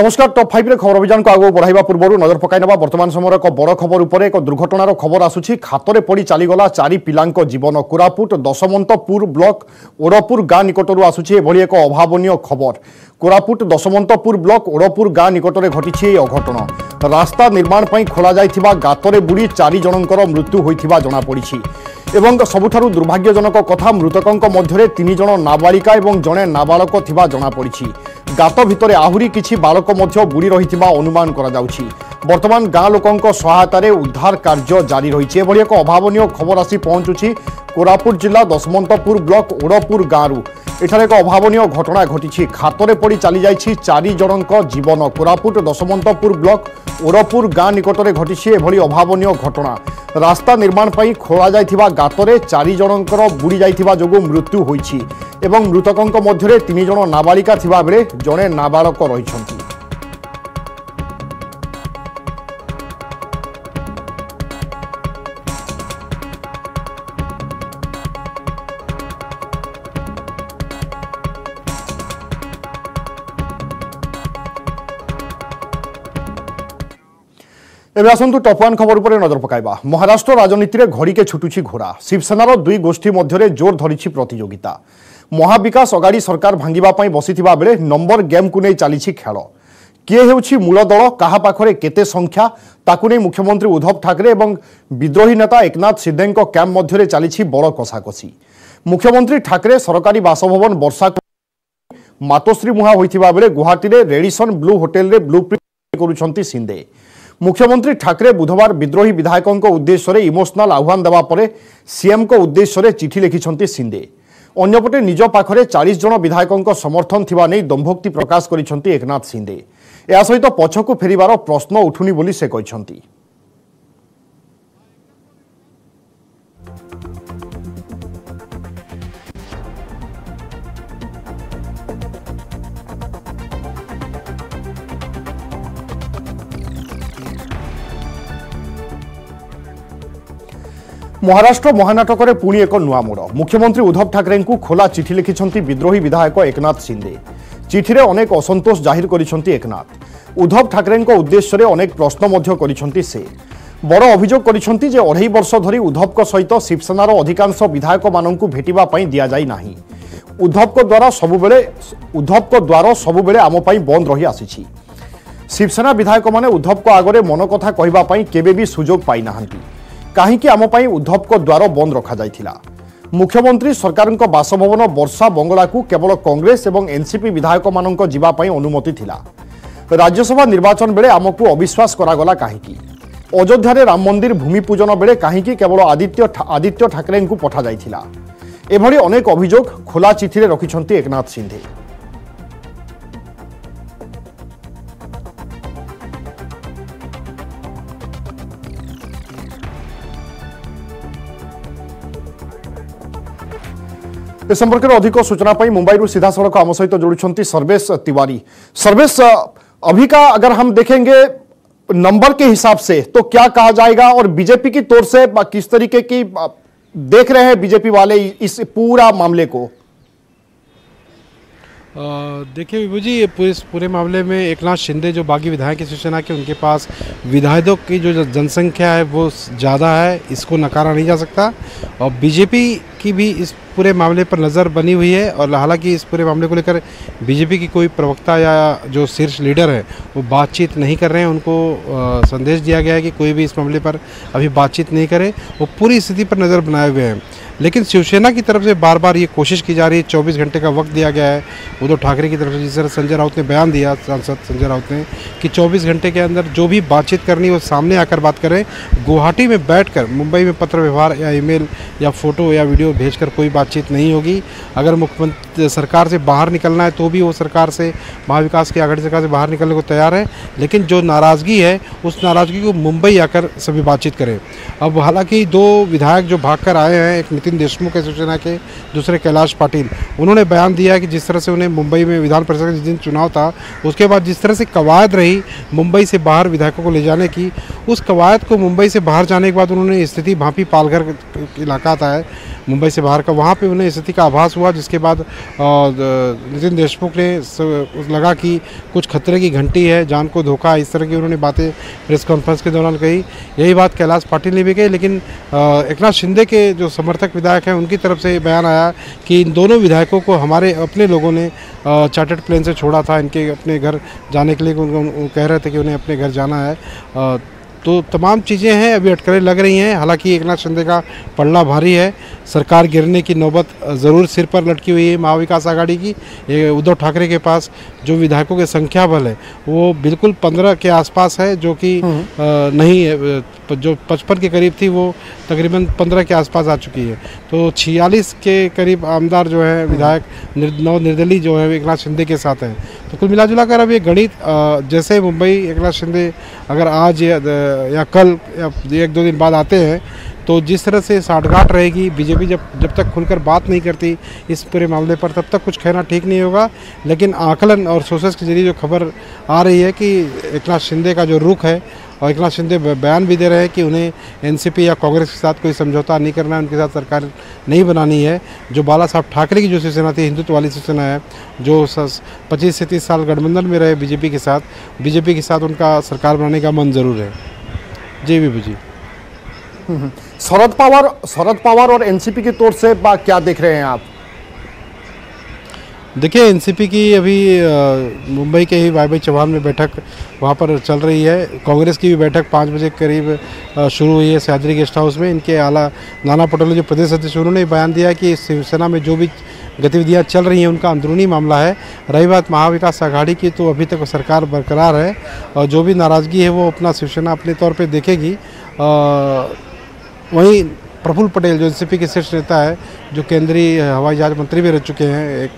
নমস্কাৰ টপ ফাইভৰে খবৰ অভিযানক আগু বঢ়াই পূৰ্ব নজৰ পকাই নবা বৰ্তমান সময়ৰ এক বৰ খবৰ উপৰি এক দুৰ্ঘটনাৰ খবৰ আছুচি খাতৰে পৰি চালি গলা চাৰি পিলা জীৱন কোৰাপুট দশমন্তপুৰ ব্লক ওৰপুৰ গাঁ নিকটৰ আছুচি এইভৰি এক অভাৱনীয় খবৰ কোৰাপুট দশমন্তপুৰ ব্লক ওৰপুৰ গাঁ নিকটৰে ঘটিছে এই অঘটন ৰাস্তা নিৰ্মাণ খোলা যাই গাঁতৰে বুৰি চাৰিজনৰ মৃত্যু হৈ জনা এবং সবুঠার দুর্ভাগ্যজনক কথা মৃতকঙ্ক মধ্যে তিনজন নাবাড়িকা এবং জনে নাবাড়ক থাকা জনাপড়ছে গাত ভিতরে আহরি কিছু বাড়ক মধ্য বুড়ি রয়েছে অনুমান করা যাচ্ছে বর্তমান গাঁ লোক সহায়তার উদ্ধার কার্য জারি রয়েছে এভাবে এক অভাবনীয় খবর আসি পৌঁছুছি কোরাপুট জেলা দশমন্তপুর ব্লক ওড়পুর গাঁরু এখানে এক অভাবনীয় ঘটনা ঘটিছে খাতরে পড়ি চালি যাই চারি জনক জীবন কোরাপুট দশমন্তপুর ব্লক ওরপুর গাঁ নিকটরে ঘটিছে এভাবে অভাবনীয় ঘটনা রাস্তা নির্মাণ পাই খোলা যাই গাতরে চারি জনকর বুড়ি যাই যোগ মৃত্যু হয়েছি এবং মৃতকঙ্ক মধ্যে তিনজন নাবালিকা থাকবে জনে নাবাড়ক রয়েছে এবে আসন্তু টপ ওয়ান খবর উপরে নজর পকাইবা মহারাষ্ট্র রাজনীতিরে ঘড়িকে ছুটুছি ঘোড়া শিবসেনার দুই গোষ্ঠী মধ্যে জোর ধরিছি প্রতিযোগিতা মহাবিকাশ অগাড়ি সরকার ভাঙ্গিবা পাই বসিথিবা বেলে নম্বর গেমকু নেই চালিছি খেল କିଏ ହେଉଛି ମୂଳ ଦଳ କାହା ପାଖରେ କେତେ ସଂଖ୍ୟା ତାକୁ ନେଇ ମୁଖ୍ୟମନ୍ତ୍ରୀ ଉଦ୍ଧବ ଠାକରେ ଏବଂ ବିଦ୍ରୋହୀ ନେତା ଏକନାଥ ସିନ୍ଦେଙ୍କ କ୍ୟାମ୍ପ ମଧ୍ୟରେ ଚାଲିଛି ବଡ଼ କଷାକଷି ମୁଖ୍ୟମନ୍ତ୍ରୀ ଠାକରେ ସରକାରୀ ବାସଭବନ ବର୍ଷା ମାତୋଶ୍ରୀ ମୁହାଁ ହୋଇଥିବା ବେଳେ ଗୁଆହାଟୀରେ ରେଡିସନ୍ ବ୍ଲୁ ହୋଟେଲରେ ବ୍ଲୁ ପ୍ରିଣ୍ଟ କରୁଛନ୍ତି ସିନ୍ଦେ ମୁଖ୍ୟମନ୍ତ୍ରୀ ଠାକରେ ବୁଧବାର ବିଦ୍ରୋହୀ ବିଧାୟକଙ୍କ ଉଦ୍ଦେଶ୍ୟରେ ଇମୋସନାଲ୍ ଆହ୍ୱାନ ଦେବା ପରେ ସିଏମ୍ଙ୍କ ଉଦ୍ଦେଶ୍ୟରେ ଚିଠି ଲେଖିଛନ୍ତି ସିନ୍ଦେ ଅନ୍ୟପଟେ ନିଜ ପାଖରେ ଚାଳିଶ ଜଣ ବିଧାୟକଙ୍କ ସମର୍ଥନ ଥିବା ନେଇ ଦମ୍ଭୋକ୍ତି ପ୍ରକାଶ କରିଛନ୍ତି ଏକନାଥ ସିନ୍ଦେ ଏହା ସହିତ ପଛକୁ ଫେରିବାର ପ୍ରଶ୍ନ ଉଠୁନି ବୋଲି ସେ କହିଛନ୍ତି মহাৰাষ্ট্ৰ মহানাটকৰে পুনি এক নূ মোড় মুখ্যমন্ত্ৰী উদ্ধৱ থাকৰেক খোলা চিঠি লিখিছিল বিদ্ৰোহী বিধায়ক একনাথ সিন্দে চিঠিৰে অনেক অসন্তোষ জাহিৰ কৰিছিল একনাথ উদ্ধৱ থাকৰেক উদ্দেশ্যৰে অনেক প্ৰশ্ন কৰিছিল সেই বৰ অভিযোগ কৰিছিল যে অঢ়ৈ বৰ্ষ ধৰি উদ্ধৱক সৈতে শিৱসেনাৰ অধিকাংশ বিধায়ক মানুহ ভেটিবাই দিয়া যায় নাই উদ্ধৱক দ্বাৰা সবুবলে উদ্ধৱক দ্বাৰ সবুবলে আম বন্দ ৰ আছিছে শিৱসেনা বিধায়ক মানে উদ্ধৱক আগৰে মন কথা কয় কেবি সুযোগ পাই নাহ କାହିଁକି ଆମ ପାଇଁ ଉଦ୍ଧବଙ୍କ ଦ୍ୱାର ବନ୍ଦ ରଖାଯାଇଥିଲା ମୁଖ୍ୟମନ୍ତ୍ରୀ ସରକାରଙ୍କ ବାସଭବନ ବର୍ଷା ବଙ୍ଗଳାକୁ କେବଳ କଂଗ୍ରେସ ଏବଂ ଏନ୍ସିପି ବିଧାୟକମାନଙ୍କ ଯିବା ପାଇଁ ଅନୁମତି ଥିଲା ରାଜ୍ୟସଭା ନିର୍ବାଚନ ବେଳେ ଆମକୁ ଅବିଶ୍ୱାସ କରାଗଲା କାହିଁକି ଅଯୋଧ୍ୟାରେ ରାମ ମନ୍ଦିର ଭୂମିପୂଜନ ବେଳେ କାହିଁକି କେବଳ ଆଦିତ୍ୟ ଆଦିତ୍ୟ ଠାକରେଙ୍କୁ ପଠାଯାଇଥିଲା ଏଭଳି ଅନେକ ଅଭିଯୋଗ ଖୋଲା ଚିଠିରେ ରଖିଛନ୍ତି ଏକନାଥ ସିନ୍ଧେ ଏ सूचना ଅଧିକ मुंबई ପାଇଁ सीधा सड़क आम सहित ଯୋଡ଼ୁଛନ୍ତି सर्वेश तिवारी सर्वेश अभी का अगर हम देखेंगे नंबर के हिसाब से तो क्या कहा जाएगा और बीजेपी की तौर से किस तरीके की देख रहे हैं बीजेपी वाले इस पूरा मामले को देखिए विभू जी इस पूरे मामले में एक नाथ शिंदे जो बागी विधायक शिवसेना के उनके पास विधायकों की जो जनसंख्या है वो ज़्यादा है इसको नकारा नहीं जा सकता और बीजेपी की भी इस पूरे मामले पर नज़र बनी हुई है और हालांकि इस पूरे मामले को लेकर बीजेपी की कोई प्रवक्ता या जो शीर्ष लीडर है वो बातचीत नहीं कर रहे हैं उनको आ, संदेश दिया गया है कि कोई भी इस मामले पर अभी बातचीत नहीं करें वो पूरी स्थिति पर नज़र बनाए हुए हैं लेकिन शिवसेना की तरफ से बार बार ये कोशिश की जा रही है चौबीस घंटे का वक्त दिया गया है उद्धव ठाकरे की तरफ से जिस तरह संजय राउत ने बयान दिया सांसद संजय राउत ने कि चौबीस घंटे के अंदर जो भी बातचीत करनी वो सामने आकर बात करें गुवाहाटी में बैठ मुंबई में पत्र व्यवहार या ई या फोटो या वीडियो जो भेजकर कोई बातचीत नहीं होगी अगर मुख्यमंत्री सरकार से बाहर निकलना है तो भी वो सरकार से महाविकास की आघाड़ी सरकार से बाहर निकलने को तैयार है लेकिन जो नाराज़गी है उस नाराज़गी को मुंबई आकर सभी बातचीत करें अब हालांकि दो विधायक जो भाग कर आए हैं एक नितिन देशमुख है शिवसेना के दूसरे कैलाश पाटिल उन्होंने बयान दिया है कि जिस तरह से उन्हें मुंबई में विधान परिषद का जिस दिन चुनाव था उसके बाद जिस तरह से कवायद रही मुंबई से बाहर विधायकों को ले जाने की उस कवायद को मुंबई से बाहर जाने के बाद उन्होंने स्थिति भापी पालघर इलाका था है मुंबई से बाहर का वहाँ पे उन्हें स्थिति का आभास हुआ जिसके बाद नितिन देशमुख ने लगा कि कुछ खतरे की घंटी है जान को धोखा इस तरह की उन्होंने बातें प्रेस कॉन्फ्रेंस के दौरान कही यही बात कैलाश पाटिल ने भी कही लेकिन एक शिंदे के जो समर्थक विधायक हैं उनकी तरफ से बयान आया कि इन दोनों विधायकों को हमारे अपने लोगों ने चार्टर्ड प्लेन से छोड़ा था इनके अपने घर जाने के लिए कह रहे थे कि उन्हें अपने घर जाना है तो तमाम चीज़ें हैं अभी अटकलें लग रही हैं हालांकि एक नाथ शिंदे का पड़ना भारी है सरकार गिरने की नौबत ज़रूर सिर पर लटकी हुई है महाविकास आघाड़ी की उद्धव ठाकरे के पास जो विधायकों के संख्या बल है वो बिल्कुल पंद्रह के आसपास है जो कि हम्म। नहीं जो पचपन के करीब थी वो तकरीबन पंद्रह के आसपास आ चुकी है तो छियालीस के करीब आमदार जो है विधायक नौ निर्दलीय जो है एक नाथ शिंदे के साथ हैं तो कुल मिला कर अब ये गणित जैसे मुंबई एक नाथ शिंदे अगर आज या कल या एक दो दिन बाद आते हैं तो जिस तरह से साठगांठ रहेगी बीजेपी जब जब तक खुलकर बात नहीं करती इस पूरे मामले पर तब तक कुछ कहना ठीक नहीं होगा लेकिन आकलन और सोर्सेस के जरिए जो खबर आ रही है कि एक नाथ शिंदे का जो रुख है और एक नाथ शिंदे बयान भी दे रहे हैं कि उन्हें एनसीपी या कांग्रेस के साथ कोई समझौता नहीं करना है उनके साथ सरकार नहीं बनानी है जो बाला साहब ठाकरे की जो शिवसेना थी हिंदुत्व वाली शिवसेना है जो पच्चीस से तीस साल गठबंधन में रहे बीजेपी के साथ बीजेपी के साथ उनका सरकार बनाने का मन ज़रूर है जी विभू जी शरद पवार शरद पवार और एनसीपी की तौर से क्या देख रहे हैं आप देखिए एनसीपी की अभी मुंबई के ही वाई भाई चौहान में बैठक वहाँ पर चल रही है कांग्रेस की भी बैठक पाँच बजे के करीब शुरू हुई है सहद्री गेस्ट हाउस में इनके आला नाना पटोले जो प्रदेश अध्यक्ष उन्होंने बयान दिया कि शिवसेना में जो भी गतिविधियां चल रही हैं उनका अंदरूनी मामला है रही बात महाविकास आघाड़ी की तो अभी तक सरकार बरकरार है और जो भी नाराज़गी है वो अपना शिवसेना अपने तौर पर देखेगी वहीं प्रफुल्ल पटेल जो एन के शीर्ष नेता है जो केंद्रीय हवाई जहाज मंत्री भी रह चुके हैं एक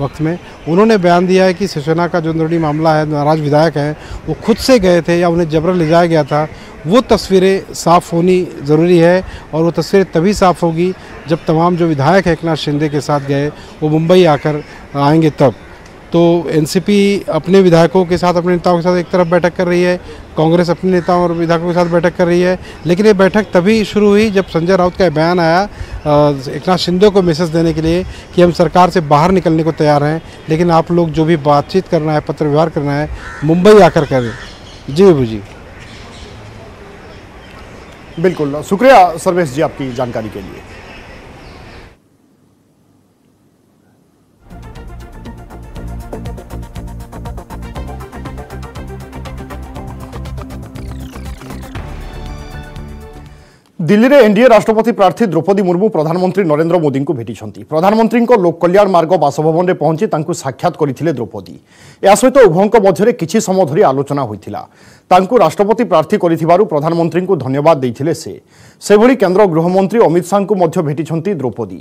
वक्त में उन्होंने बयान दिया है कि शिवसेना का जो अंदरूनी मामला है नाराज विधायक हैं वो खुद से गए थे या उन्हें जबरन ले जाया गया था वो तस्वीरें साफ़ होनी ज़रूरी है और वो तस्वीरें तभी साफ़ होगी जब तमाम जो विधायक हैं एक शिंदे के साथ गए वो मुंबई आकर आएंगे तब तो एनसीपी अपने विधायकों के साथ अपने नेताओं के साथ एक तरफ बैठक कर रही है कांग्रेस अपने नेताओं और विधायकों के साथ बैठक कर रही है लेकिन ये बैठक तभी शुरू हुई जब संजय राउत का बयान आया एक नाथ शिंदे को मैसेज देने के लिए कि हम सरकार से बाहर निकलने को तैयार हैं लेकिन आप लोग जो भी बातचीत करना है पत्र व्यवहार करना है मुंबई आकर करें जी विभू जी बिल्कुल शुक्रिया सर्वेश जी आपकी जानकारी के लिए দিল্লীরে এনডিএ রাষ্ট্রপতি প্রার্থী দ্রৌপদী মুর্মু প্রধানমন্ত্রী নরেন্দ্র মোদী ভেটিছন্তি প্রধানমন্ত্রী লোক কল্যাণ মার্গ বাসভবনরে পৌঁছে তাঁকু সাক্ষাৎ করে দ্রৌপদী এয়া সহিত উভয়ঙ্ক মধ্যে কিছু সময় ধরি আলোচনা হয়েছিল তাঁকু রাষ্ট্রপতি প্রার্থী করে প্রধানমন্ত্রী ধন্যবাদ দেইথিলে সে সেভাবে কেন্দ্র গৃহমন্ত্রী অমিত শাহ মধ্য ভেটিছন্তি দ্রৌপদী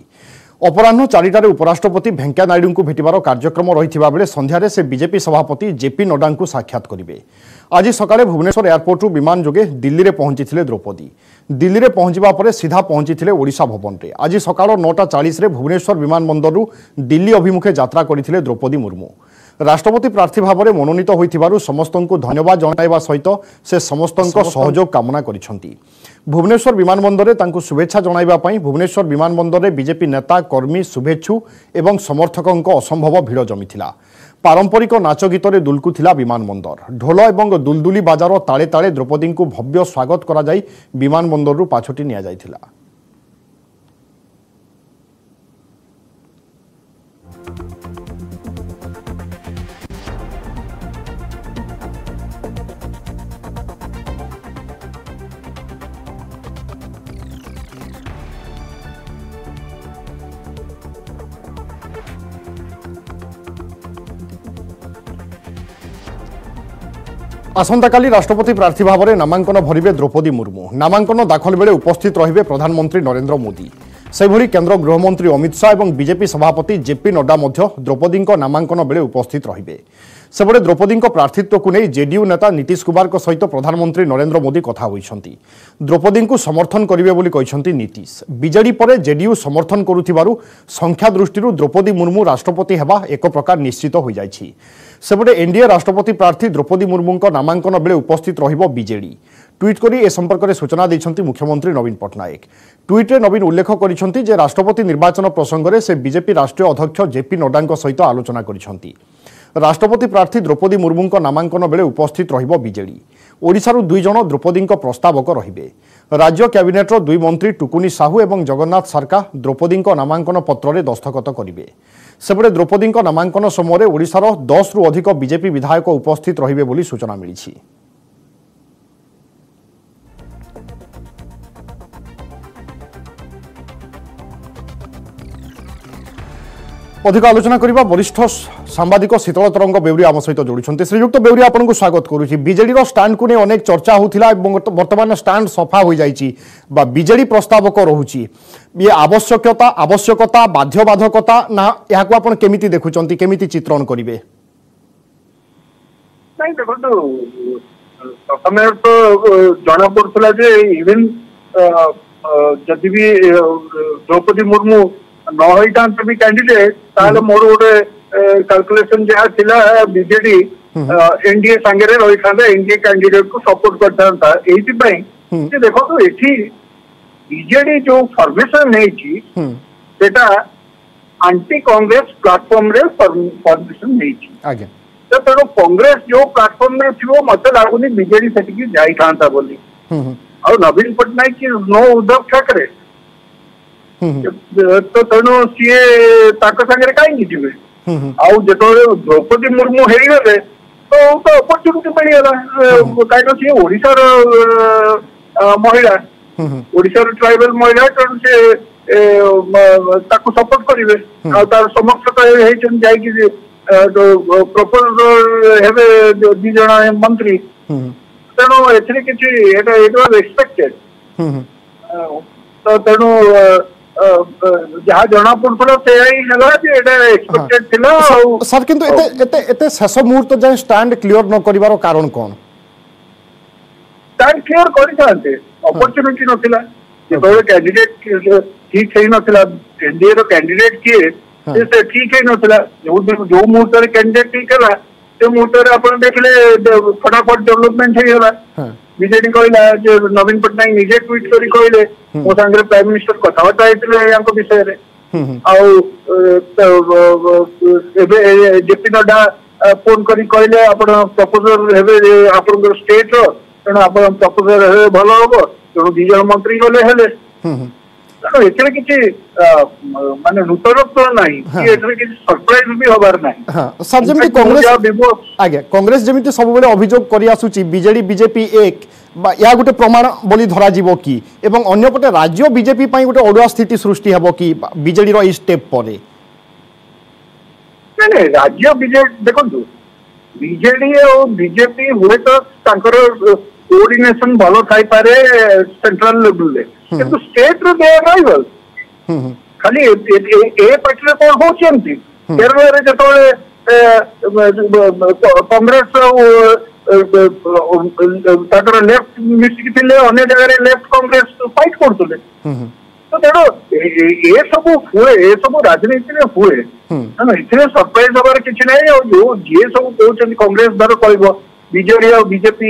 অপরাহ্ন চারিটার উপরাষ্ট্রপতি ভেঙ্কা নাইডু ভেটিবার কার্যক্রম রয়েছে বেড়ে সন্ধ্যায় সে বিজেপি সভাপতি জেপি নড্ডা সাক্ষাৎ করবে আজ সকালে ভুবনেশ্বর এয়ারপোর্টু বিমান যোগে দিল্লি পৌঁছিলে দ্রৌপদী দিল্লিরে পৌঁছবা পরে সিধা পৌঁছিলে ওড়শা ভবনরে আজ সকাল নটা চাশে ভুবনেশ্বর বিমানবন্দরু দিল্লি অভিমুখে যাত্রা করে দ্রৌপদী মুর্মু রাষ্ট্রপতি প্রার্থী ভাবে মনোনীত হয়েছিল সমস্ত ধন্যবাদ জনাইবা সহিত সে সমস্ত সহযোগ কামনা করেছেন ভুবনেশ্বর বিমানবন্দরে তাঁকু শুভেচ্ছা জনাইবা ভুবনেশ্বর বিমানবন্দরে বিজেপি নেতা কর্মী শুভেচ্ছু এবং সমর্থক অসম্ভব ভিড় জমি ପାରମ୍ପରିକ ନାଚ ଗୀତରେ ଦୁଲକୁଥିଲା ବିମାନବନ୍ଦର ଢୋଲ ଏବଂ ଦୁଲଦୁଲି ବାଜାର ତାଳେ ତାଳେ ଦ୍ରୌପଦୀଙ୍କୁ ଭବ୍ୟ ସ୍ୱାଗତ କରାଯାଇ ବିମାନବନ୍ଦରରୁ ପାଛୋଟି ନିଆଯାଇଥିଲା আসন্তকালি রাষ্ট্রপতি প্রার্থী ভাবে নামাঙ্কন ভরবে দ্রৌপদী মুর্মু নামাঙ্কন দাখল বেড়ে উপস্থিত রহবে প্রধানমন্ত্রী নরেন্দ্র মোদী সেইভাবে কেন্দ্র গৃহমন্ত্রী অমিত শাহ এবং বিজেপি সভাপতি জেপি নড্ডা মধ্য দ্রৌপদী নামাঙ্কন বেড়ে উপস্থিত রহবে ସେପଟେ ଦ୍ରୌପଦୀଙ୍କ ପ୍ରାର୍ଥୀତ୍ୱକୁ ନେଇ ଜେଡିୟୁ ନେତା ନୀତିଶ କୁମାରଙ୍କ ସହିତ ପ୍ରଧାନମନ୍ତ୍ରୀ ନରେନ୍ଦ୍ର ମୋଦି କଥା ହୋଇଛନ୍ତି ଦ୍ରୌପଦୀଙ୍କୁ ସମର୍ଥନ କରିବେ ବୋଲି କହିଛନ୍ତି ନୀତିଶ ବିଜେଡି ପରେ ଜେଡିୟୁ ସମର୍ଥନ କରୁଥିବାରୁ ସଂଖ୍ୟା ଦୃଷ୍ଟିରୁ ଦ୍ରୌପଦୀ ମୁର୍ମୁ ରାଷ୍ଟ୍ରପତି ହେବା ଏକ ପ୍ରକାର ନିଶ୍ଚିତ ହୋଇଯାଇଛି ସେପଟେ ଏନ୍ଡିଏ ରାଷ୍ଟ୍ରପତି ପ୍ରାର୍ଥୀ ଦ୍ରୌପଦୀ ମୁର୍ମୁଙ୍କ ନାମାଙ୍କନ ବେଳେ ଉପସ୍ଥିତ ରହିବ ବିଜେଡି ট্যুইট করে এ সম্পর্কের সূচনা দিয়েছেন মুখ্যমন্ত্রী নবীন পট্টনাক ট্যুইট্রে নবীন উল্লেখ করেছেন যে রাষ্ট্রপতি নির্বাচন প্রসঙ্গে সে বিজেপি রাষ্ট্রীয় অধ্যক্ষ জেপি নড্ডা সহ আলোচনা করেছেন ରାଷ୍ଟ୍ରପତି ପ୍ରାର୍ଥୀ ଦ୍ରୌପଦୀ ମୁର୍ମୁଙ୍କ ନାମାଙ୍କନ ବେଳେ ଉପସ୍ଥିତ ରହିବ ବିଜେଡି ଓଡ଼ିଶାରୁ ଦୁଇ ଜଣ ଦ୍ରୌପଦୀଙ୍କ ପ୍ରସ୍ତାବକ ରହିବେ ରାଜ୍ୟ କ୍ୟାବିନେଟ୍ର ଦୁଇ ମନ୍ତ୍ରୀ ଟୁକୁନି ସାହୁ ଏବଂ ଜଗନ୍ନାଥ ସାର୍କା ଦ୍ରୌପଦୀଙ୍କ ନାମାଙ୍କନ ପତ୍ରରେ ଦସ୍ତଖତ କରିବେ ସେପଟେ ଦ୍ରୌପଦୀଙ୍କ ନାମାଙ୍କନ ସମୟରେ ଓଡ଼ିଶାର ଦଶରୁ ଅଧିକ ବିଜେପି ବିଧାୟକ ଉପସ୍ଥିତ ରହିବେ ବୋଲି ସୂଚନା ମିଳିଛି অধিক আলোচনা করা বরিষ্ঠ সাংবাদিক শীতল তরঙ্গ বেউরিয়া আমি সহ শ্রীযুক্ত বেউরিয়া আপনার স্বাগত করুছি বিজেডির স্টাণ্ড কু অনেক চর্চা হোলা এবং বর্তমান স্টাণ্ড সফা হয়ে যাই বা বিজেডি প্রস্তাবক রয়েছে ইয়ে আবশ্যকতা আবশ্যকতা বাধ্যবাধকতা না এখন আপনার কমিটি দেখুম কমিটি চিত্রণ করবে ନାଇଁ ଦେଖନ୍ତୁ ପ୍ରଥମେ ତ ଜଣା ପଡୁଥିଲା ଯେ ଇଭିନ ଯଦି ବି ଦ୍ରୌପଦୀ ମୁର୍ମୁ ନ ହେଇଥାନ୍ତେ कैलकुलेशन जहाँ बीजेडी एनडीए सागर रही था एनडीए कैंडिडेट को सपोर्ट करता ये देखो ये तो बीजेडी जो फर्मेसन सेटा आंटी कांग्रेस प्लाटफर्म रे फर्मेसन नहीं तो तेणु कांग्रेस जो प्लाटफर्म में थी मत लगुनि बीजेडी से जाता बोली ଆଉ ନବୀନ ପଟ୍ଟନାୟକ ନୋ ଉଦ୍ଧବ ଠାକରେ ତ ତେଣୁ ସିଏ ତାଙ୍କ ସାଙ୍ଗରେ କାହିଁକି जीवे ଆଉ ଯେତେବେଳେ ଦ୍ରୌପଦୀ ମୁର୍ମୁ ହେଇଗଲେ ତ ଅପରଚ୍ୟୁନିଟି ମିଳିଗଲା କାହିଁକିନା ସିଏ ଓଡ଼ିଶାର ମହିଳା ଓଡ଼ିଶାର ଟ୍ରାଇବାଲ ମହିଳା ତେଣୁ ସେ ତାକୁ ସପୋର୍ଟ କରିବେ ଆଉ ତାର ସମର୍ଥକ ହେଇଛନ୍ତି ଯାଇକି ପ୍ରପୋଜଲ ହେବେ ଦି ଜଣ ମନ୍ତ୍ରୀ ତେଣୁ ଏଥିରେ କିଛି ଏଇଟା ଏଇଟା ରେସ୍ପେକ୍ଟେଡ ତେଣୁ ଯାହା ଜଣାପଡୁଥିଲା ସେୟା ହିଁ ହେଲା ଯେ ଏଇଟା ଏକ୍ସପେକ୍ଟେଡ ଥିଲା ଆଉ ସାର୍ କିନ୍ତୁ ଏତେ ଏତେ ଏତେ ଶେଷ ମୁହୂର୍ତ୍ତ ଯାଏଁ ଷ୍ଟାଣ୍ଡ କ୍ଲିୟର ନ କରିବାର କାରଣ କ'ଣ ଷ୍ଟାଣ୍ଡ କ୍ଲିୟର କରିଥାନ୍ତେ ଅପରଚ୍ୟୁନିଟି ନଥିଲା ଯେତେବେଳେ କ୍ୟାଣ୍ଡିଡେଟ ଠିକ ହେଇନଥିଲା ଏନଡିଏ ର କ୍ୟାଣ୍ଡିଡେଟ କିଏ ସେ ଠିକ ହେଇନଥିଲା ଯୋଉ ଯୋଉ ମୁହୂର୍ତ୍ତରେ କ୍ୟାଣ୍ଡିଡେଟ ଠିକ ହେଲା से मुहूर्त आपड़ देखले फटाफट डेवलपमेंट है विजे कहला नवीन पट्टनायक निजे ट्विट कर मो सांगे प्राइम मिनिस्टर कथबार्ता होते विषय जेपी नड्डा फोन कर स्टेट रेणु भल हम तेणु दिज मंत्री गले ତେଣୁ ଏଥିରେ କିଛି ମାନେ ନୂତନତ୍ୱ ନାହିଁ କି ଏଥିରେ କିଛି ସରପ୍ରାଇଜ ବି ହବାର ନାହିଁ ସାର୍ ଯେମିତି କଂଗ୍ରେସ ଆଜ୍ଞା କଂଗ୍ରେସ ଯେମିତି ସବୁବେଳେ ଅଭିଯୋଗ କରି ଆସୁଛି ବିଜେଡି ବିଜେପି ଏକ বা ইয়া গোটে প্রমাণ বলে ধরা যাব কি এবং অন্যপটে রাজ্য বিজেপি পাই গোটে অড়ুয়া স্থিতি সৃষ্টি হব কি বিজেডির এই স্টেপ পরে না রাজ্য বিজেপি দেখুন বিজেডি ও বিজেপি হুয়েত তাঙ্কর coordination bhalo thai pare central level le kintu state re they are rivals khali a party re kon hochenti kerala re jetole Congress ତାଙ୍କର ଲେଫ୍ଟ ମିଶିକି ଥିଲେ ଅନ୍ୟ ଜାଗାରେ ଲେଫ୍ଟ କଂଗ୍ରେସ ଫାଇଟ କରୁଥିଲେ ତ ତେଣୁ ଏସବୁ ହୁଏ ଏସବୁ ରାଜନୀତିରେ ହୁଏ ତେଣୁ ଏଥିରେ ସରପ୍ରାଇଜ ହବାର କିଛି ନାହିଁ ଆଉ ଯୋଉ ଯିଏ ସବୁ କହୁଛନ୍ତି କଂଗ୍ରେସ ଧର କହିବ ବିଜେଡି ଆଉ ବିଜେପି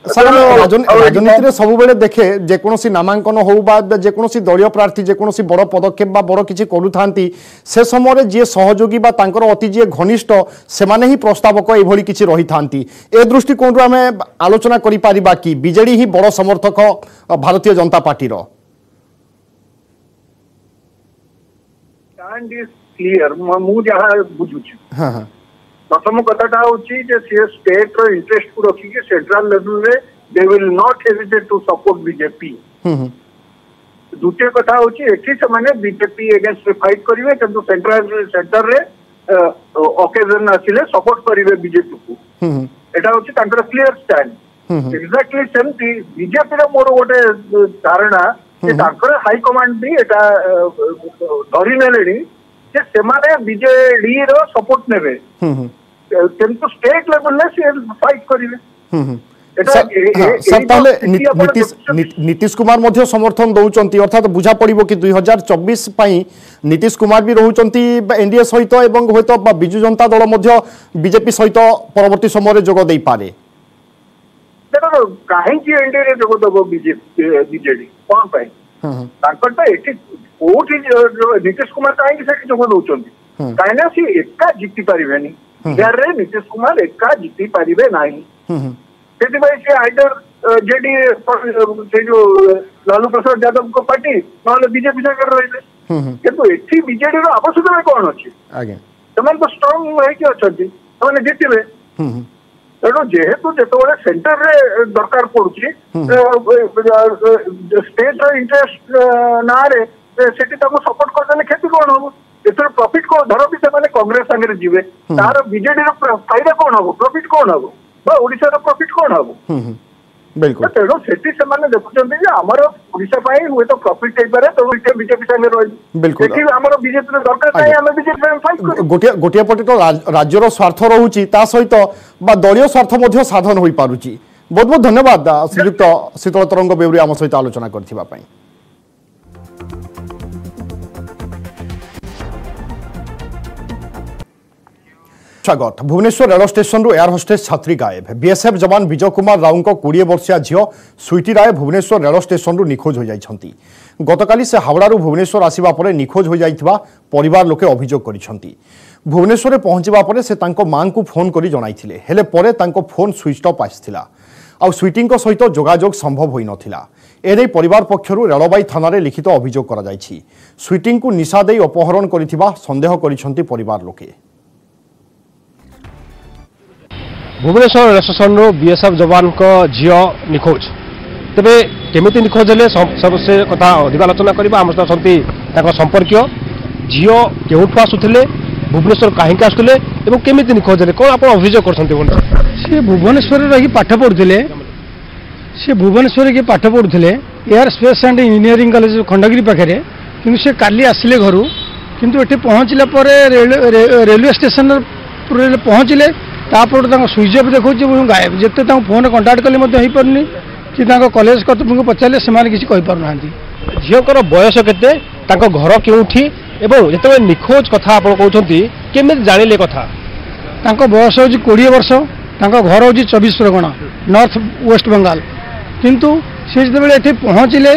ରାଜନୀତିରେ ସବୁବେଳେ ଦେଖେ ଯେକୌଣସି ନାମାଙ୍କନ ହଉ ବା ଯେକୌଣସି ଦଳୀୟ ପ୍ରାର୍ଥୀ ଯେକୌଣସି ବଡ଼ ପଦକ୍ଷେପ ବା ବଡ଼ କିଛି କରୁଥାନ୍ତି ସେ ସମୟରେ ଯିଏ ସହଯୋଗୀ ବା ତାଙ୍କର ଅତି ଯିଏ ଘନିଷ୍ଠ ସେମାନେ ହିଁ ପ୍ରସ୍ତାବକ ଏଭଳି କିଛି ରହିଥାନ୍ତି ଏ ଦୃଷ୍ଟିକୋଣରୁ ଆମେ ଆଲୋଚନା କରିପାରିବା କି ବିଜେଡି ହିଁ ବଡ଼ ସମର୍ଥକ ଭାରତୀୟ ଜନତା ପାର୍ଟିର ମୁଁ ଯାହା ବୁଝୁଛି ପ୍ରଥମ କଥାଟା ହଉଛି ଯେ ସିଏ ଷ୍ଟେଟ ଷ୍ଟେଟ୍ର ଇଣ୍ଟରେଷ୍ଟକୁ ରଖିକି central ଲେଭେଲରେ they will not hesitate to support BJP ଦ୍ୱିତୀୟ କଥା ହେଉଛି ଏଠି ସେମାନେ ବିଜେପି ଏଗେନଷ୍ଟରେ ଫାଇଟ୍ କରିବେ କିନ୍ତୁ ସେଣ୍ଟ୍ରାଲ ସେଣ୍ଟରରେ ଅକେଜନ ଆସିଲେ ସପୋର୍ଟ କରିବେ ବିଜେପି କୁ ଏଟା ହଉଛି ତାଙ୍କର କ୍ଲିୟର ଷ୍ଟାଣ୍ଡ ଏକ୍ଜାକ୍ଟଲି ସେମିତି ବିଜେପିର ମୋର ଗୋଟେ ଧାରଣା ଯେ ତାଙ୍କର ହାଇକମାଣ୍ଡ ବି ଏଟା ଧରି ନେଲେଣି ଯେ ସେମାନେ ବିଜେଡି ର ସପୋର୍ଟ ନେବେ କିନ୍ତୁ ଷ୍ଟେଟ୍ ଲେଭେଲରେ ସେ ଫାଇଟ୍ କରିବେ ତାହେଲେ ନୀତିଶ କୁମାର ମଧ୍ୟ ସମର୍ଥନ ଦେଉଛନ୍ତି ଅର୍ଥାତ୍ ବୁଝା ପଡ଼ିବ କି ଦୁଇ ହଜାର ଚବିଶ ପାଇଁ ନୀତିଶ କୁମାର ବି ରହୁଛନ୍ତି ଏନ୍ଡିଏ ସହିତ ଏବଂ ହୁଏତ ବା ବିଜୁ ଜନତା ଦଳ ମଧ୍ୟ ବିଜେପି ସହିତ ପରବର୍ତ୍ତୀ ସମୟରେ ଯୋଗ ଦେଇପାରେ କାହିଁକି ଏନ୍ଡିଏରେ ଯୋଗ ଦେବ ବିଜେଡି କ'ଣ ପାଇଁ ତାଙ୍କର ତ ଏଠି କୋଉଠି ନୀତିଶ କୁମାର କାହିଁକି ସେଠି ଯୋଗ ଦେଉଛନ୍ତି କାହିଁକିନା ସେ ଏକା ଜିତି ପାରିବେନି ଯାହାରେ ନୀତିଶ କୁମାର ଏକା ଜିତି ପାରିବେ ନାହିଁ ସେଥିପାଇଁ ସେ ଆଇଡର ଯେଡି ସେ ଯୋଉ ଲାଲୁ ପ୍ରସାଦ ଯାଦବଙ୍କ ପାର୍ଟି ନହେଲେ ବିଜେପି ଜାଗାରେ ରହିଲେ କିନ୍ତୁ ଏଠି ବିଜେଡିର ଆବଶ୍ୟକତା କଣ ଅଛି ସେମାନେ ତ ଷ୍ଟ୍ରଙ୍ଗ ହେଇକି ଅଛନ୍ତି ସେମାନେ ଜିତିବେ ତେଣୁ ଯେହେତୁ ଯେତେବେଳେ ସେଣ୍ଟରରେ ଦରକାର ପଡୁଛି ଷ୍ଟେଟର ଇଣ୍ଟରେଷ୍ଟ ନାଁରେ ସେଠି ତାଙ୍କୁ ସପୋର୍ଟ କରିଦେଲେ କ୍ଷତି କଣ ହବ ଏଥିରେ ପ୍ରଫିଟ କଣ ଧର ବି ସେମାନେ କଂଗ୍ରେସ ସାଙ୍ଗରେ ଯିବେ ତାର ବିଜେଡିର ଫାଇଦା କଣ ହବ ପ୍ରଫିଟ କଣ ହବ ବା ଓଡିଶାର ପ୍ରଫିଟ କଣ ହବ ତେଣୁ ସେଠି ସେମାନେ ଦେଖୁଛନ୍ତି ଯେ ଆମର ଓଡିଶା ପାଇଁ ହୁଏତ ପ୍ରଫିଟ ହେଇପାରେ ତେଣୁ ସେ ବିଜେପି ସାଙ୍ଗରେ ରହିଛି ସେଠି ଆମର ବିଜେପିର ଦରକାର ନାହିଁ ଆମେ ବିଜେପି ଗୋଟିଏ ଗୋଟିଏ ପଟେ ତ ରାଜ୍ୟର ସ୍ୱାର୍ଥ ରହୁଛି ତା ସହିତ ବା ଦଳୀୟ ସ୍ୱାର୍ଥ ମଧ୍ୟ ସାଧନ ହୋଇପାରୁଛି ବହୁତ ବହୁତ ଧନ୍ୟବାଦ ଶ୍ରୀଯୁକ୍ତ ଶୀତଳ ତରଙ୍ଗ ବେଉରୀ ଆମ ସହିତ ଆଲୋଚନା କରିଥିବା ପାଇଁ স্বাগত Bhubaneswar rail station air hostess ছাত্রী গায়েব বিএসএফ জবান বিজয় কুমার রাও কোড়িয়ে বর্ষিয়া ঝিও সুইটি রায় ভুবনেশ্বর রেল স্টেসন নিখোজ হয়ে যাই গতকাল সে হাওড়ার ভুবনেশ্বর আসা পরে নিখোজ হয়ে যাই পরিবার লোকে অভিযোগ করেছেন ভুবনেশ্বরে পৌঁছবা পরে সে তাঁর মাঙ্কু ফোন করে জনাই হলে পরে তাঁর ফোন সুইচ অফ আসছিল আসছিলা সহ যোগাযোগ সম্ভব হয়ে ସମ୍ଭବ এনে পরিবার ପରିବାର রেলবাই থানার লিখিত অভিযোগ করা যাই সুইটি নিশা দিয়ে অপহরণ করে সন্দেহ করেছেন পরিবার লোকে ভুবনেশ্বর রেলଷ୍ଟେସନରୁ ବିଏସ୍ଏଫ୍ ଯବାନଙ୍କ ଝିଅ ନିଖୋଜ ତେବେ କେମିତି ନିଖୋଜ ହେଲେ ସେ କଥା ଅଧିକ ଆଲୋଚନା କରିବା ଆମ ସହିତ ଅଛନ୍ତି ତାଙ୍କ ସମ୍ପର୍କୀୟ ଝିଅ କେଉଁଠୁ ଆସୁଥିଲେ ଭୁବନେଶ୍ୱର କାହିଁକି ଆସୁଥିଲେ ଏବଂ କେମିତି ନିଖୋଜ ହେଲେ କ'ଣ ଆପଣ ଅଭିଯୋଗ କରୁଛନ୍ତି ସେ ଭୁବନେଶ୍ୱରରେ ରହିକି ପାଠ ପଢ଼ୁଥିଲେ ସେ ଭୁବନେଶ୍ୱରରେ ପାଠ ପଢ଼ୁଥିଲେ air space and engineering college Khandagiri ପାଖରେ କିନ୍ତୁ ସେ କାଲି ଆସିଲେ ଘରୁ କିନ୍ତୁ ଏଠି ପହଞ୍ଚିଲା ପରେ ରେଲୱେ ଷ୍ଟେସନରେ ପହଞ୍ଚିଲେ तापर स्विच अफ देखिए गायब जिते फोन कंटाक्ट कलेपर कि कलेज कर पचारे से पार झीकर बयस के घर क्योंठी जो निखोज कथ कौन केमी जान ले कथा बयस हूँ कोड़े वर्ष घर हूँ चबीश परगण नर्थ वेस्ट बंगाल किंतु सी जो ये पहुँचिले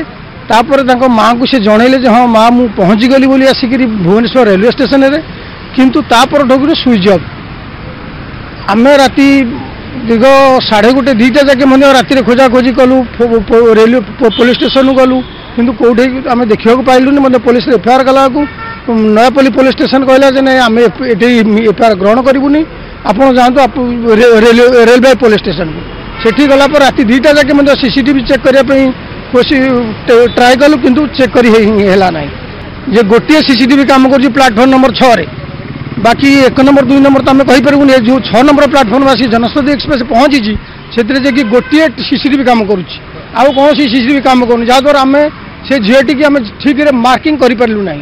माँ को सी जनइले हाँ माँ मुझी गली आसिक भुवनेश्वर रेलवे स्टेसन कितु तापर ढोक स्विच अफ आम राति ଦୀର୍ଘ ସାଢ଼େ ଗୋଟେ ଦୁଇଟା ଯାକେ ମଧ୍ୟ ରାତିରେ ଖୋଜାଖୋଜି କଲୁ ରେଲୱେ ପୋଲିସ ଷ୍ଟେସନକୁ ଗଲୁ କିନ୍ତୁ କେଉଁଠି ଆମେ ଦେଖିବାକୁ ପାଇଲୁନି ମଧ୍ୟ ପୋଲିସ ଏଫଆଇଆର୍ କଲାବେଳକୁ ନୟାପଲ୍ଲୀ ପୋଲିସ ଷ୍ଟେସନ କହିଲା ଯେ ନାଇଁ ଆମେ ଏଠି ଏଫଆଇଆର୍ ଗ୍ରହଣ କରିବୁନି ଆପଣ ଯାଆନ୍ତୁ ରେଲୱେ ପୋଲିସ ଷ୍ଟେସନକୁ ସେଠି ଗଲା ପରେ ରାତି ଦୁଇଟା ଯାକେ ମଧ୍ୟ ସିସିଟିଭି ଚେକ୍ କରିବା ପାଇଁ କୋଶି ଟ୍ରାଏ କଲୁ କିନ୍ତୁ ଚେକ୍ କରି ହେଲା ନାହିଁ ଯେ ଗୋଟିଏ ସିସିଟିଭି କାମ କରୁଛି ପ୍ଲାଟଫର୍ମ ନମ୍ବର ଛଅରେ বাকি এক নম্বর দুই নম্বর তো আমি কইপারবুনি এই যে ছ নম্বর প্লাটফর্ম আসি জনশতাব্দী এক্সপ্রেস পৌঁছিছি সেটি যে কি গোটিয়ে সিসিটিভি কাম করছি আউ কৌশি সিসিটিভি কাম করুনি যাদ্বারা আমি সে ঝিওটিকে আমি ঠিকরে মার্কিং করে করিপারু না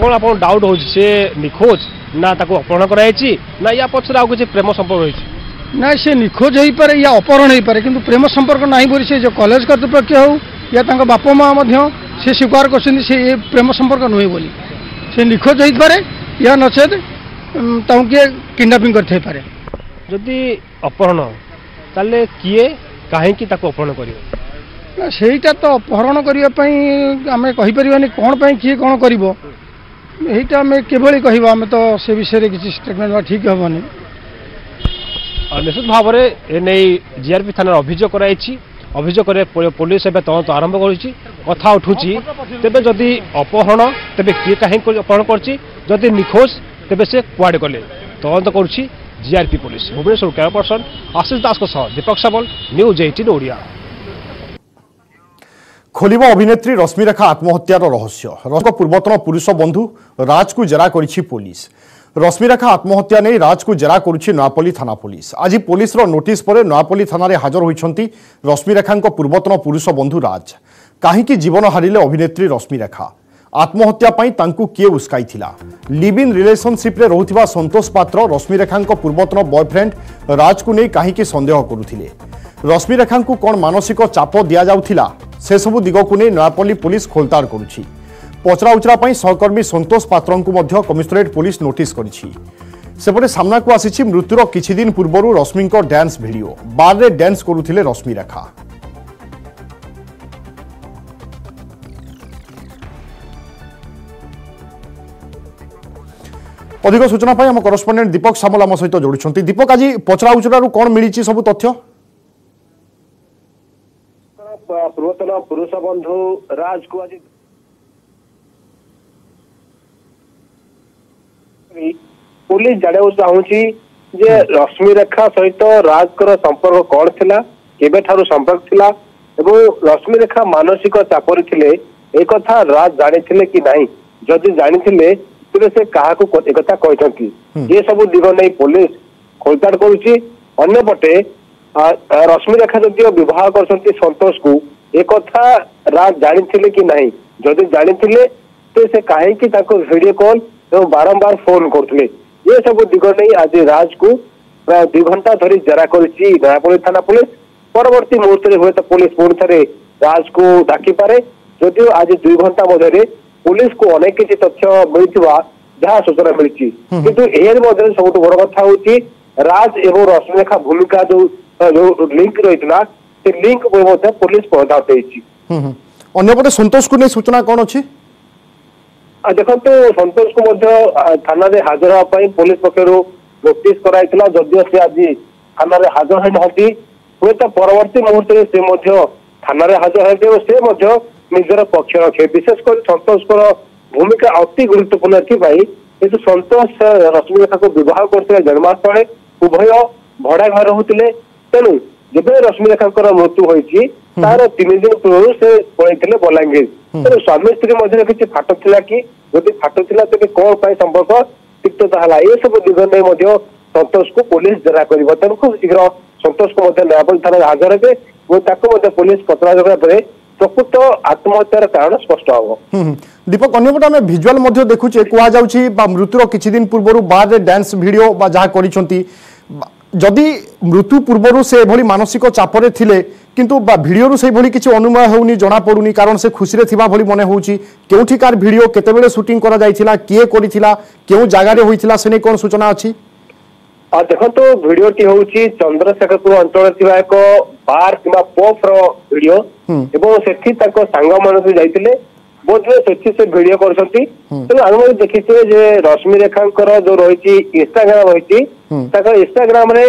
কোণ আপনার ডাউট হচ্ছে সে নিখোঁজ না তাকে অপহরণ করা হয়েছে না ইয়া পছরে আউ কিছু প্রেম সম্পর্ক রয়েছে না সে নিখোঁজ হয়ে পারে ইয়া অপহরণ হয়ে পারে কিন্তু প্রেম সম্পর্ক নাই বলে সে যে কলেজ কর্তৃপক্ষ হোক ইয়া তাঙ্ক বাপ মা মধ্য সে স্বীকার করছেন সে প্রেম সম্পর্ক নুহে বলে সে নিখোঁজ হয়ে পারে ୟା ନଚେତ୍ ତାଙ୍କୁ କିଏ କିଡ଼ନାପିଂ କରିଥାଇପାରେ ଯଦି ଅପହରଣ ତାହେଲେ କିଏ କାହିଁକି ତାକୁ ଅପହରଣ କରିବ ସେଇଟା ତ ଅପହରଣ କରିବା ପାଇଁ ଆମେ କହିପାରିବାନି କ'ଣ ପାଇଁ କିଏ କ'ଣ କରିବ ଏଇଟା ଆମେ କିଭଳି କହିବା ଆମେ ତ ସେ ବିଷୟରେ କିଛି ଷ୍ଟେଟମେଣ୍ଟ ନେବା ଠିକ୍ ହେବନି ନିଶ୍ଚିତ ଭାବରେ ଏ ନେଇ ଜିଆର୍ପି ଥାନାରେ ଅଭିଯୋଗ କରାଯାଇଛି ଅଭିଯୋଗ କରି ପୋଲିସ ଏବେ ତଦନ୍ତ ଆରମ୍ଭ କରୁଛି କଥା ଉଠୁଛି ତେବେ ଯଦି ଅପହରଣ ତେବେ କିଏ କାହିଁକି ଅପହରଣ କରିଛି যদি ନିଖୋଜ ତେବେ সে কুয়াড়ে গলে তদন্ত କରୁଛି GRP police Bhubaneswar camera person Ashish ଦାସଙ୍କ ସହ ଦୀପକ ସାବଲ ନ୍ୟୁଜ୍ ଏଇଟିନ୍ ଓଡ଼ିଆ খোলিব অভিনেত্রী রশ্মিরেখা আত্মহত্যার রহস্য রশ্মির পূর্বতন পুরুষ বন্ধু রাজকু জেরা করেছে পুলিশ রশ্মিরেখা আত্মহত্যা নিয়ে রাজকু জেরা করছে নয়াপল্লি থানা পুলিশ আজ পুলিশর নোটিস পরে নয়াপল্লি থানার হাজর হয়েছেন রশ্মিরেখা পূর্বতন পুরুষ বন্ধু রাজ কী জীবন হারিলে অভিনেত্রী রশ্মিরেখা আত্মহত্যা পাই তাঁকু কিয়ে উস্কাই লিভ ইন রিলেসনশিপে রহুথিবা সন্তোষ পাত্র রশ্মিরেখাঙ্ক পূর্বতন বয়ফ্রেন্ড রাজকু নেই কাহিকি সন্দেহ করুলে রশ্মিরেখাঙ্কু কোণ মানসিক চাপ দিয়া যাওয়া সেসবু দিগকু নেই নয়াপল্লী পুলিশ খোলতাড় করুছি পচরাউচরা পাই সহকর্মী সন্তোষ পাত্রঙ্কু মধ্য কমিশনারেট পুলিশ নোটিস করেছি সেপটে সামনাকু আসিছি মৃত্যুর কিছুদিন পূর্বর রশ্মিঙ্কর ড্যান্স ভিডিও বারে ড্যান্স করুলে রশ্মিরেখা অধিক সূচনা পাই আমার করসপন্ডেট দীপক সামল আমার সহ যোড়িছেন দীপক আজ পচরা উচরার কোণ মিছে সব তথ্য ପୂର୍ବତନ ପୁରୁଷ ବନ୍ଧୁ ରାଜକୁ ଆଜି ପୋଲିସ ଜାଣିବାକୁ ଚାହୁଁଛି ଯେ ରଶ୍ମି ରେଖା ସହିତ ରାଜଙ୍କର ସମ୍ପର୍କ କଣ ଥିଲା କେବେଠାରୁ ସମ୍ପର୍କ ଥିଲା ଏବଂ ରଶ୍ମି ରେଖା ମାନସିକ ଚାପରେ ଥିଲେ ଏ କଥା ରାଜ ଜାଣିଥିଲେ କି ନାହିଁ ଯଦି ଜାଣିଥିଲେ ତେବେ ସେ କାହାକୁ ଏକଥା କହିଛନ୍ତି ଏ ସବୁ ଦିଗ ନେଇ ପୋଲିସ ଖୋଳତାଡ଼ କରୁଛି ଅନ୍ୟପଟେ ରଶ୍ମିରେଖା ଯଦିଓ ବିବାହ କରୁଛନ୍ତି ସନ୍ତୋଷକୁ ଏକଥା ରାଜ ଜାଣିଥିଲେ କି ନାହିଁ ଯଦି ଜାଣିଥିଲେ ତ ସେ କାହିଁକି ତାଙ୍କୁ ଭିଡିଓ କଲ୍ ଏବଂ ବାରମ୍ବାର ଫୋନ କରୁଥିଲେ ଏସବୁ ଦିଗ ନେଇ ଆଜି ରାଜକୁ ପ୍ରାୟ ଦୁଇ ଘଣ୍ଟା ଧରି ଜେରା କରିଛି ନୟାପଲ୍ଲୀ ଥାନା ପୋଲିସ ପରବର୍ତ୍ତୀ ମୁହୂର୍ତ୍ତରେ ହୁଏତ ପୋଲିସ ପୁଣି ଥରେ ରାଜକୁ ଡାକିପାରେ ଯଦିଓ ଆଜି ଦୁଇ ଘଣ୍ଟା ମଧ୍ୟରେ ପୋଲିସକୁ ଅନେକ କିଛି ତଥ୍ୟ ମିଳିଥିବା ଯାହା ସୂଚନା ମିଳିଛି କିନ୍ତୁ ଏହାରି ମଧ୍ୟରେ ସବୁଠୁ ବଡ କଥା ହଉଛି ରାଜ ଏବଂ ରଶ୍ମିରେଖା ଭୂମିକା ଯୋଉ ଯୋଉ ଲିଙ୍କ ରହିଥିଲା ସେ ଲିଙ୍କ ଉପରେ ମଧ୍ୟ ପୋଲିସ ପର୍ଦ୍ଦା ଉଠେଇଛି ଅନ୍ୟପଟେ ସନ୍ତୋଷକୁ ନେଇ ସୂଚନା କଣ ଅଛି ଦେଖନ୍ତୁ ସନ୍ତୋଷକୁ ମଧ୍ୟ ଥାନାରେ ହାଜର ହେବା ପାଇଁ ପୋଲିସ ପକ୍ଷରୁ ନୋଟିସ କରାଯାଇଥିଲା ଯଦିଓ ସେ ଆଜି ଥାନାରେ ହାଜର ହେଇନାହାନ୍ତି ହୁଏତ ପରବର୍ତ୍ତୀ ମୁହୂର୍ତ୍ତରେ ସେ ମଧ୍ୟ ଥାନାରେ ହାଜର ହେବେ ଓ ସେ ମଧ୍ୟ ନିଜର ପକ୍ଷ ରଖେ ବିଶେଷ କରି ସନ୍ତୋଷଙ୍କର ଭୂମିକା ଅତି ଗୁରୁତ୍ୱପୂର୍ଣ୍ଣ ଏଥିପାଇଁ କିନ୍ତୁ ସନ୍ତୋଷ ରଶ୍ମିତା ତାକୁ ବିବାହ କରିଥିଲେ ଜନ୍ମାସ ତଳେ ଉଭୟ ଭଡ଼ା ଘରେ ରହୁଥିଲେ ତେଣୁ ଯେବେ ରଶ୍ମିରେଖାଙ୍କର ମୃତ୍ୟୁ ହୋଇଛି ତାର ତିନି ଦିନ ପୂର୍ବରୁ ସେ ପଳେଇଥିଲେ ବଲାଙ୍ଗୀର ତେଣୁ ସ୍ୱାମୀ ସ୍ତ୍ରୀ ମଧ୍ୟରେ କିଛି ଫାଟ ଥିଲା କି ଯଦି ଫାଟ ଥିଲା ତେବେ କଣ ପାଇଁ ସମ୍ପର୍କ ତିକ୍ତତା ହେଲା ଏସବୁ ଦିଗ ନେଇ ମଧ୍ୟ ସନ୍ତୋଷକୁ ପୋଲିସ ଜେରା କରିବ ତେଣୁ ଖୁବ୍ ଶୀଘ୍ର ସନ୍ତୋଷକୁ ମଧ୍ୟ ନୟାପଲ୍ଲୀ ଥାନାରେ ହାଜର ହେବେ ଏବଂ ତାକୁ ମଧ୍ୟ ପୋଲିସ ପଚରାଯଚରା ପରେ প্রকৃত আত্মহত্যার কারণ স্পষ্ট হব দীপক অন্যপটে আমি ভিজুয়াল মধ্যে দেখুছে কুহযাচ্ছি বা মৃত্যুর কিছুদিন পূর্ব বারে ড্যান্স ভিডিও বা যা করছেন যদি মৃত্যু পূর্ব সে এভাবে মানসিক চাপরে লে কিন্তু বা ভিডিওর সেইভাবে কিছু অনুময় হেউনি জনা পড়ুনি কারণ সে খুশি থাকা ভলি মনে হচ্ছে কেউঠিকার ভিডিও কেতবে শুটিং করা যাই কি করে কেউ জায়গায় হয়েছিল সে নিয়ে কোণ সূচনা অনেক ଦେଖନ୍ତୁ ଭିଡିଓଟି ହଉଛି ଚନ୍ଦ୍ରଶେଖରପୁର ଅଞ୍ଚଳରେ ଥିବା ଏକ ବାର କିମ୍ବା ପଫ୍ ର ଭିଡିଓ ଏବଂ ସେଠି ତାଙ୍କ ସାଙ୍ଗମାନେ ବି ଯାଇଥିଲେ ବୋଧହୁଏ ସେଠି ସେ ଭିଡିଓ କରୁଛନ୍ତି ତେଣୁ ଆମେ ଦେଖିଛେ ଯେ ରଶ୍ମି ରେଖାଙ୍କର ଯୋଉ ରହିଛି ଇନଷ୍ଟାଗ୍ରାମ ରହିଛି ତାଙ୍କର ଇନଷ୍ଟାଗ୍ରାମରେ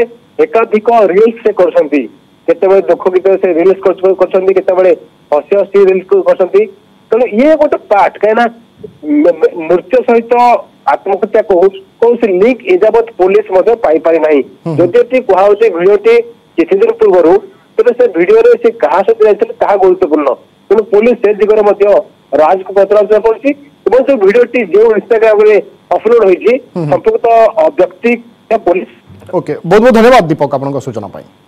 ଏକାଧିକ ରିଲ୍ସ ସେ କରୁଛନ୍ତି କେତେବେଳେ ଦୁଃଖ ଗୀତରେ ସେ ରିଲ୍ସ କରୁଛନ୍ତି କେତେବେଳେ ହସି ହସି ରିଲ୍ସ କରୁଛନ୍ତି ତେଣୁ ଇଏ ଗୋଟେ ପାର୍ଟ କାହିଁକି ନା ମୃତ୍ୟୁ ସହିତ ଆତ୍ମହତ୍ୟା କୌଣସି ଲିଙ୍କ୍ ଏଯାବତ୍ ପୋଲିସ ମଧ୍ୟ ପାଇପାରି ନାହିଁ ଯଦି ଏଠି କୁହାହଉଛି ଭିଡିଓଟି କିଛି ଦିନ ପୂର୍ବରୁ ତେବେ ସେ ଭିଡିଓରେ ସେ କାହା ସହିତ ଯାଇଥିଲେ ତାହା ଗୁରୁତ୍ୱପୂର୍ଣ୍ଣ ତେଣୁ ପୋଲିସ ସେ ଦିଗରେ ମଧ୍ୟ ରାଜକୁ ପଚରାଉଚରା କରୁଛି ଏବଂ ଯୋଉ ଭିଡିଓଟି ଯେଉଁ ଇନଷ୍ଟାଗ୍ରାମରେ ଅପଲୋଡ ହୋଇଛି ସମ୍ପୃକ୍ତ ବ୍ୟକ୍ତି ପୋଲିସ ଓକେ ବହୁତ ବହୁତ ଧନ୍ୟବାଦ ଦୀପକ ଆପଣଙ୍କ ସୂଚନା ପାଇଁ